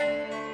Música